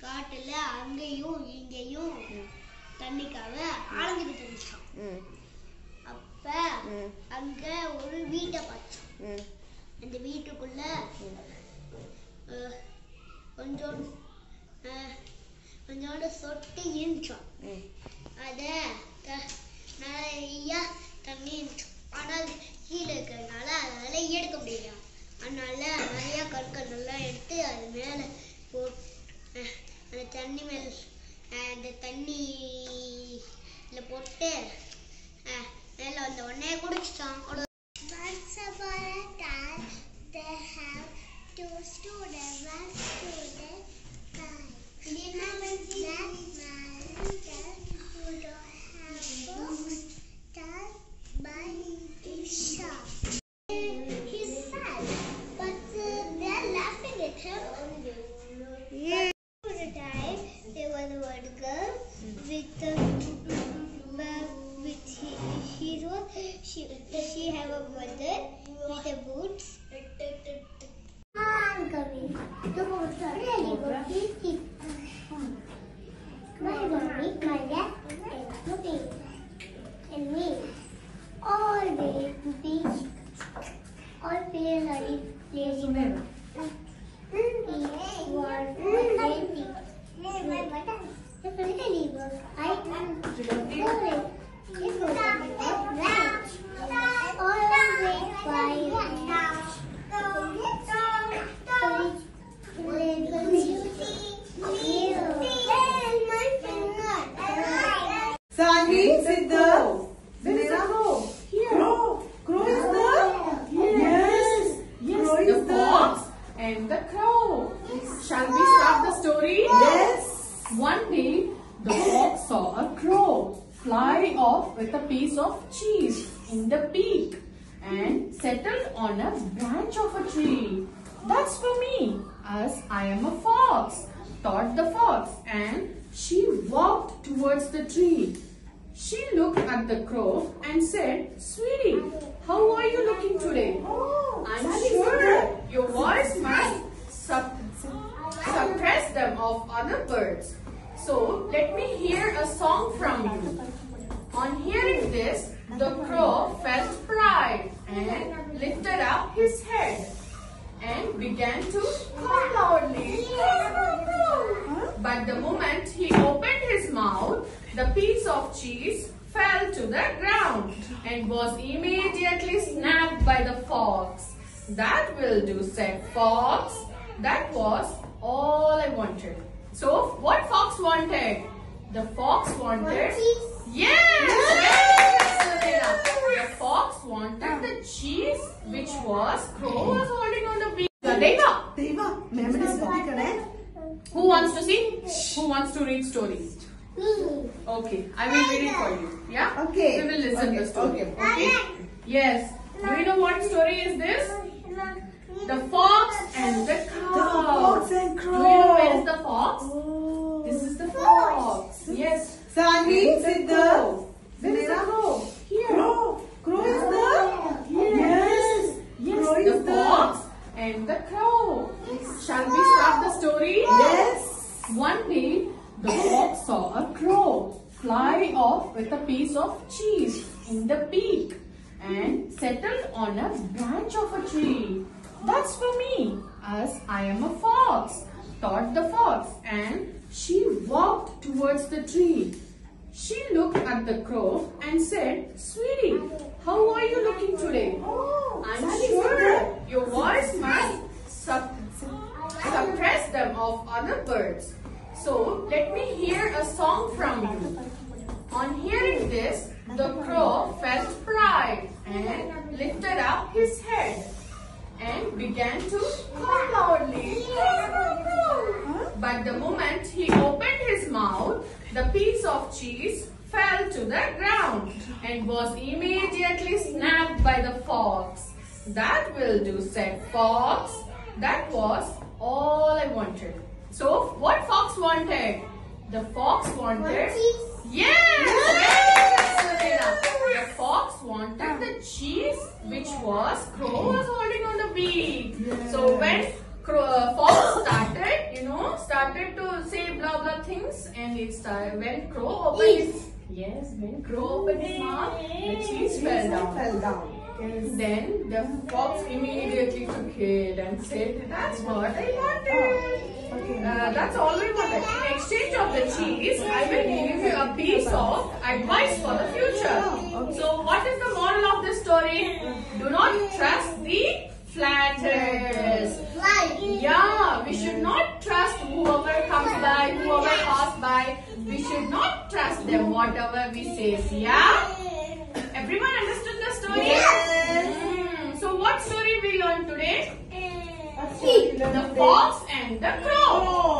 காட்டுல அங்கேயும் இங்கேயும் தண்ணிக்காக ஆலஞ்சுக்கிட்டு இருந்துச்சான் அப்ப அங்க ஒரு வீட்டை பார்த்தான் அந்த வீட்டுக்குள்ள கொஞ்சோண்டு கொஞ்சோண்டு சொட்டி இருந்துச்சான் தண்ணி மேல அந்த தண்ணியில போட்டு மேல வந்த உடனே குடிச்சிட்டான் Once upon a time, they have two students. One student died. That man who don't have books died by a does she have a mother with a boots? I'm coming. Really, but please keep. My mommy, my dad, and puppy, and me. Always be, all feel like lazy. We were lazy. Definitely, but I am sorry. It was right. Always by Sandy, sit there. Where is the crow? Crow. Crow is there? Yes. Yes, Crow the is there. fox and the crow. Shall we start the story? Yes. One day, the fox saw a crow fly off with a piece of cheese in the beak and settled on a branch of a tree. That's for me, as I am a fox, thought the fox, and she walked towards the tree. She looked at the crow and said, Sweetie, how are you looking today? Oh, I'm sure your voice must sup- suppress them of other birds. So let me hear a song from you. On hearing this, the crow felt pride and lifted up his head and began to call loudly. But the moment he opened his mouth, the piece of cheese fell to the ground and was immediately snapped by the fox. That will do, said fox. That was all I wanted. So, what fox wanted? The fox wanted... Yes! yes! The fox wanted the ah. cheese which was... Crow was holding on the beak. Deva! Deva! Who wants to see? Who wants to read stories? Mm-hmm. Okay, I will read it for you. Yeah? Okay. We will listen Okay, the story. okay. okay? Yes. Do you know what story is this? The fox and the. The fox and Do you know where is crow. the fox? Oh. This is the fox. Yes. Sandy, sit there. Where is the crow? Here. Crow. Crow is there? Yes. Yes, Crow the is there. fox and the crow. Shall we start the story? Yes. One day, the fox saw a crow fly off with a piece of cheese in the beak and settled on a branch of a tree. That's for me, as I am a fox, thought the fox, and she walked towards the tree. She looked at the crow and said, Sweetie, how are you looking today? I'm sure your voice must sup- suppress them of other birds. So let me hear a song from you. On hearing this, the crow felt pride and lifted up his head and began to call loudly. But the moment he opened his mouth, the piece of cheese fell to the ground and was immediately snapped by the fox. That will do, said Fox. That was all I wanted. So, what Fox wanted? The fox wanted. Yes! Very good, Serena. The fox wanted the cheese which was crow was holding on the beak. So when crow, uh, fox started, you know, started to say blah blah things and it's uh, when crow opened his yes when crow opened his mouth the cheese fell down. Fell down. Yes. Then the fox immediately took it and said, That's what I wanted. Okay. Uh, that's all we wanted. In exchange of the cheese, I will give you a piece of advice for the future. So, what is the moral of this story? Do not trust the flatters. Yeah, we should not trust whoever comes by, whoever pass by. We should not trust them, whatever we say. Yeah? Everyone understood the story? Yes. Hmm, So what story we learned today? That's what we learned The fox and the crow. Oh.